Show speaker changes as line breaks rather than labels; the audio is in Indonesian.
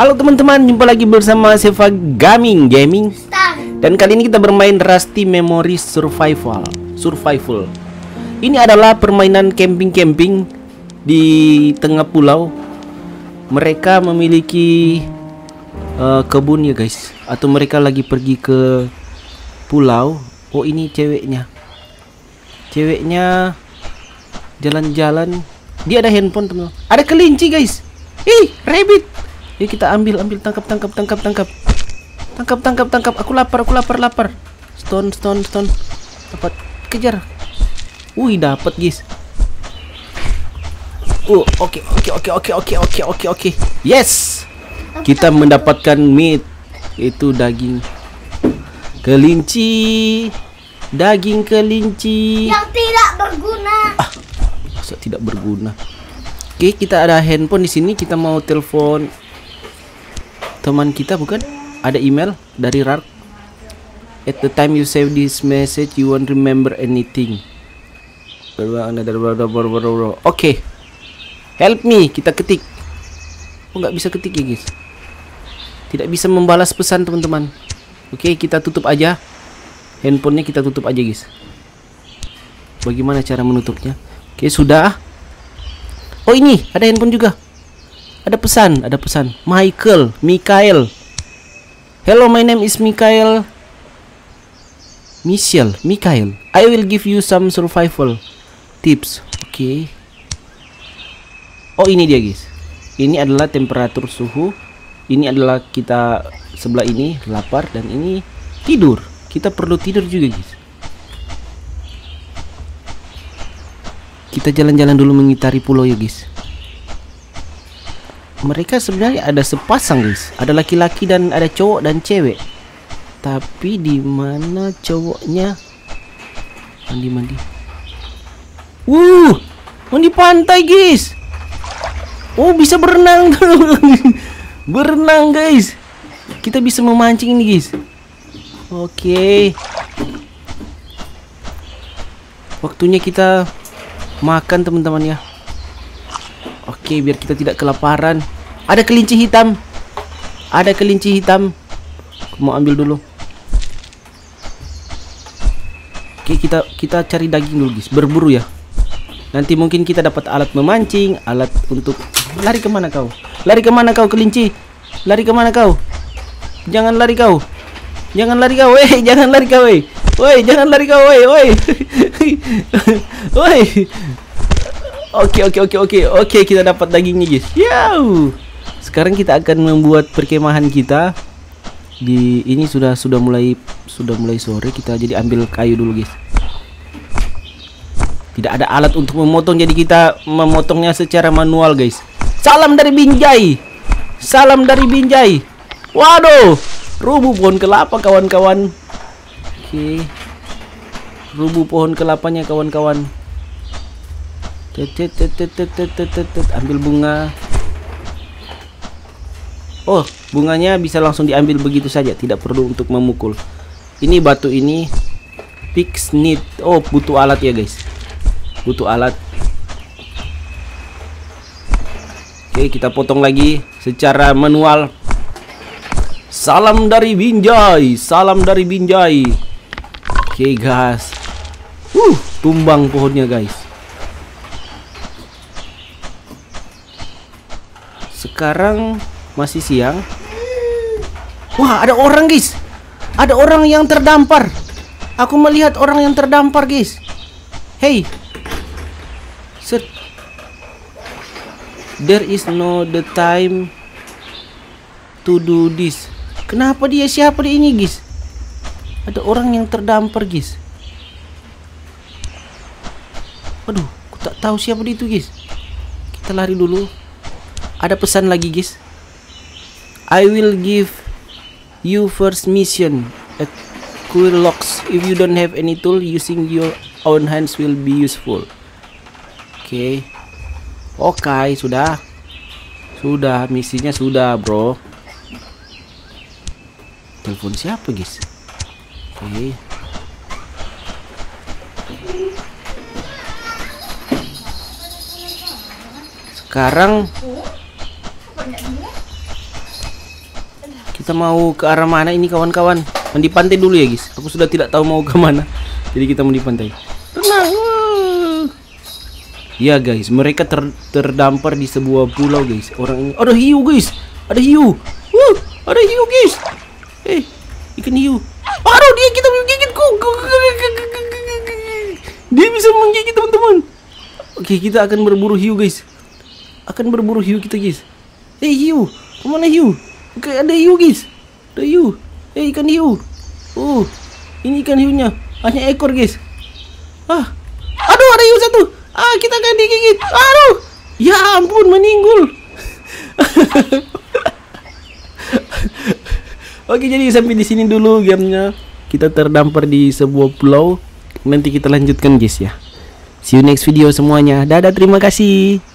Halo teman-teman, jumpa lagi bersama Seva Gaming Gaming. Dan kali ini kita bermain Rusty Memory Survival. Survival. Ini adalah permainan camping-camping Di tengah pulau. Mereka memiliki uh, Kebun ya guys. Atau mereka lagi pergi ke Pulau. Oh ini ceweknya. Ceweknya Jalan-jalan. Dia ada handphone teman Ada kelinci guys. Ih, rabbit Yuk kita ambil, ambil, tangkap, tangkap, tangkap, tangkap. Tangkap, tangkap, tangkap. Aku lapar, aku lapar, lapar. Stone, stone, stone. Dapat. Kejar. Wih, dapat, guys. Uh, oke, oke, oke, oke, oke, oke, oke, oke. Yes. Kita mendapatkan meat itu daging kelinci. Daging kelinci
yang tidak berguna.
Ah, masa tidak berguna? Oke, kita ada handphone di sini. Kita mau telepon teman kita bukan? Ada email dari Rark. At the time you save this message you won't remember anything. Oke okay. help me. Kita ketik. Oh nggak bisa ketik ya guys? Tidak bisa membalas pesan teman-teman. Oke okay, kita tutup aja. Handphonenya kita tutup aja guys. Bagaimana cara menutupnya? Oke okay, sudah. Oh ini. Ada handphone juga ada pesan, ada pesan. Michael, Mikael. Hello, my name is Mikael. Michelle, Mikael. I will give you some survival tips. Oke. Okay. Oh, ini dia, guys. Ini adalah temperatur suhu. Ini adalah kita sebelah ini lapar dan ini tidur. Kita perlu tidur juga, guys. Kita jalan-jalan dulu mengitari pulau ya, guys mereka sebenarnya ada sepasang guys. Ada laki-laki dan ada cowok dan cewek. Tapi di mana cowoknya? Mandi mandi wuh! Mandi pantai guys! Oh bisa berenang berenang guys. Kita bisa memancing ini guys. Oke. Okay. waktunya kita makan teman-teman ya Oke, biar kita tidak kelaparan. Ada kelinci hitam. Ada kelinci hitam. Aku mau ambil dulu. Oke, kita kita cari daging dulu, guys. Berburu ya. Nanti mungkin kita dapat alat memancing, alat untuk lari ke mana kau? Lari ke mana kau kelinci? Lari ke mana kau? Jangan lari kau. Jangan lari kau, weh. Jangan lari kau, weh. Woi, jangan lari kau, woi, woi. Woi. Oke oke oke oke oke kita dapat dagingnya guys. Yow. Sekarang kita akan membuat perkemahan kita di ini sudah sudah mulai sudah mulai sore kita jadi ambil kayu dulu guys. Tidak ada alat untuk memotong jadi kita memotongnya secara manual guys. Salam dari Binjai. Salam dari Binjai. Waduh, rubuh pohon kelapa kawan-kawan. Oke. Rubuh pohon kelapanya kawan-kawan ambil bunga. Oh bunganya bisa langsung diambil begitu saja tidak perlu untuk memukul. Ini batu ini need. Oh butuh alat ya guys. Butuh alat. Oke kita potong lagi secara manual. Salam dari Binjai salam dari Binjai. Oke guys uh tumbang pohonnya guys sekarang masih siang. Wah, ada orang, guys. Ada orang yang terdampar. Aku melihat orang yang terdampar, guys. Hey. Set. There is no the time to do this. Kenapa dia siapa dia ini, guys? Ada orang yang terdampar, guys. Waduh, aku tak tahu siapa dia itu, guys. Kita lari dulu ada pesan lagi guys? I will give you first mission a cool locks if you don't have any tool using your own hands will be useful. Oke okay. oke okay, sudah. Sudah misinya sudah bro. Telepon siapa guys? Oke okay. sekarang Kita mau ke arah mana ini kawan-kawan? Mandi pantai dulu ya guys. Aku sudah tidak tahu mau ke mana. Jadi kita mandi pantai. Tenang. Iya guys, mereka ter terdampar di sebuah pulau guys. Orang ini ada hiu guys. Ada hiu. Wuh, ada hiu guys. Eh, ikan hiu. Aduh, dia kita menggigit kok. Dia bisa menggigit teman-teman. Oke, kita akan berburu hiu guys. Akan berburu hiu kita guys. Eh, hiu. Ke mana hiu? Oke, ada hiu guys. Ada hiu. Eh, ikan hiu. Oh, ini ikan hiunya. Hanya ekor guys. Ah, aduh ada hiu satu. Ah, kita akan digigit. Aduh. Ya ampun, meninggal. Oke, jadi sampai di sini dulu gamenya. Kita terdampar di sebuah pulau. Nanti kita lanjutkan guys ya. See you next video semuanya. Dadah, terima kasih.